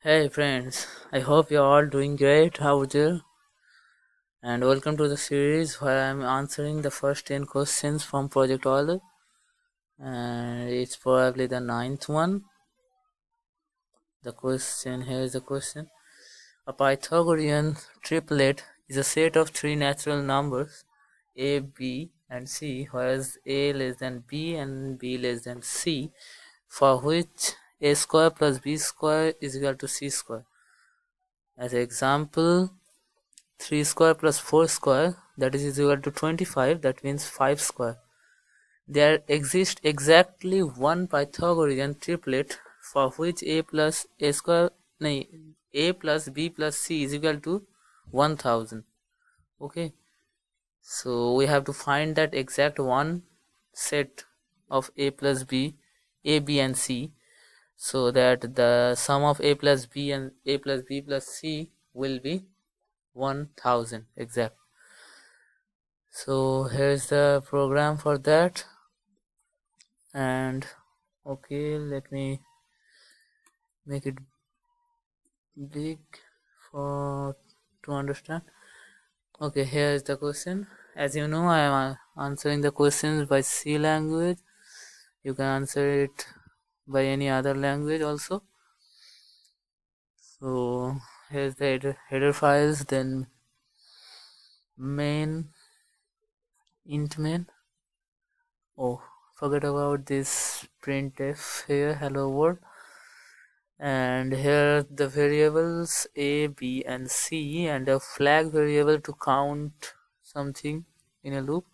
Hey friends, I hope you're all doing great out there. And welcome to the series where I'm answering the first 10 questions from Project Euler. And it's probably the ninth one. The question here is the question A Pythagorean triplet is a set of three natural numbers a, b, and c, whereas a less than b and b less than c, for which a square plus b square is equal to c square. As example, 3 square plus 4 square that is equal to 25 that means 5 square. There exists exactly one Pythagorean triplet for which a plus a square no, a plus b plus c is equal to 1000 okay so we have to find that exact one set of a plus b a b and c. So that the sum of a plus b and a plus b plus c will be 1000 exact. So here's the program for that. And okay let me make it big for to understand okay here is the question. As you know i am answering the questions by c language. You can answer it by any other language also. So here's the header, header files then main int main. Oh forget about this printf here hello world and here the variables a b and c and a flag variable to count something in a loop.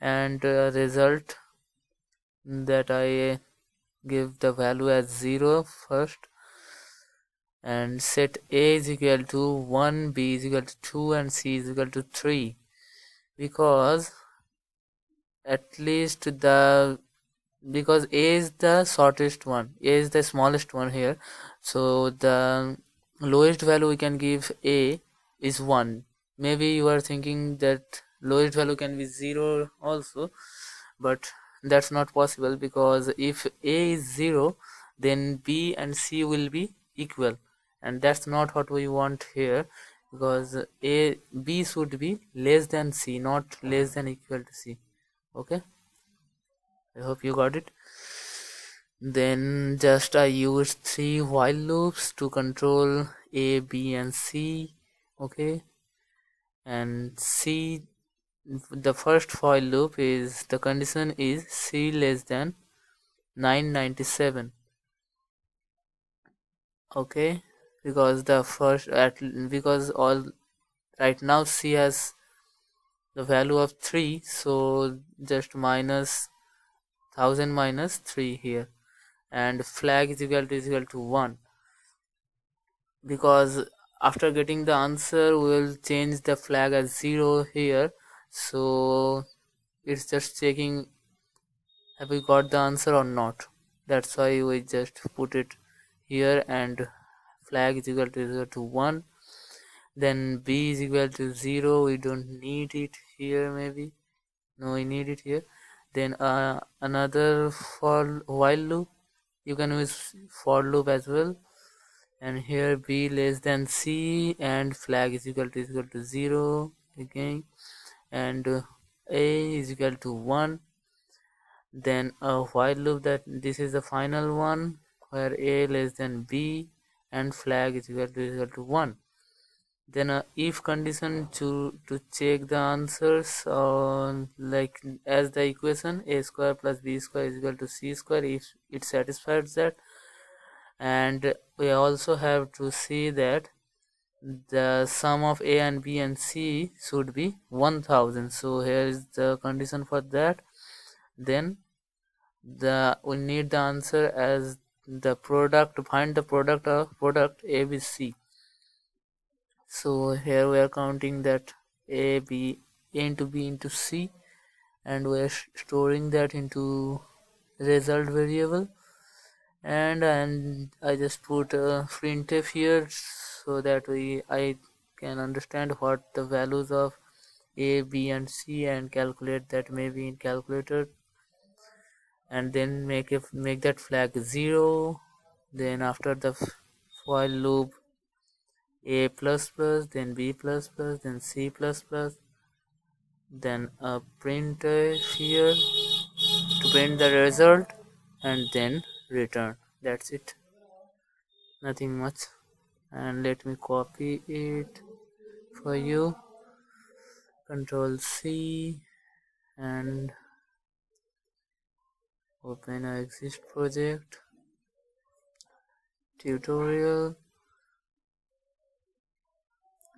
And a result that i give the value as 0 first. And set a is equal to 1 b is equal to 2 and c is equal to 3 because at least the because a is the shortest one. A is the smallest one here. So the lowest value we can give a is 1 maybe you are thinking that lowest value can be 0 also but that's not possible because if a is 0 then b and c will be equal. And that's not what we want here because a b should be less than c not less than equal to c. Okay i hope you got it. Then just i used three while loops to control a b and c okay? And c the first while loop is the condition is c less than 997 okay? Because the first at because all right now c has the value of 3 so just minus 1000 minus 3 here. And flag is equal to is equal to 1 because after getting the answer we will change the flag as 0 here. So it's just checking have we got the answer or not? That's why we just put it here. And flag is equal to equal to 1 then b is equal to 0 we don't need it here maybe. No we need it here then uh, another for while loop you can use for loop as well. And here b less than c and flag is equal to is equal to 0 again. And uh, a is equal to 1 then a while loop that this is the final one where a less than b and flag is equal to is equal to 1 then a if condition to to check the answers on like as the equation a square plus b square is equal to c square if it satisfies that. And we also have to see that the sum of a and b and c should be 1000 so here is the condition for that. Then the we need the answer as the product to find the product of product abc so here we are counting that a b a into b into c and we are storing that into result variable. And and i just put a printf here so that we I can understand what the values of a b and c and calculate that maybe in calculator. And then make it make that flag zero. Then after the while loop a plus plus then b plus plus then c plus plus then a printf here to print the result and then return. That's it. Nothing much. And let me copy it for you. Control C and open a exist project. Tutorial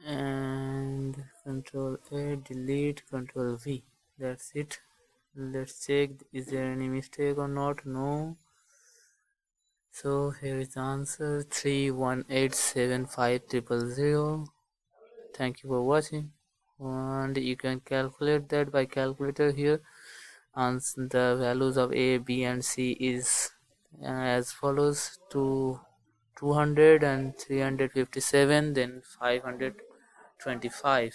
and control A delete control V. That's it. Let's check is there any mistake or not? No. So here is the answer. three one eight seven five triple zero. Thank you for watching. And you can calculate that by calculator here. And the values of a b and c is uh, as follows. To 200 and 357 then 525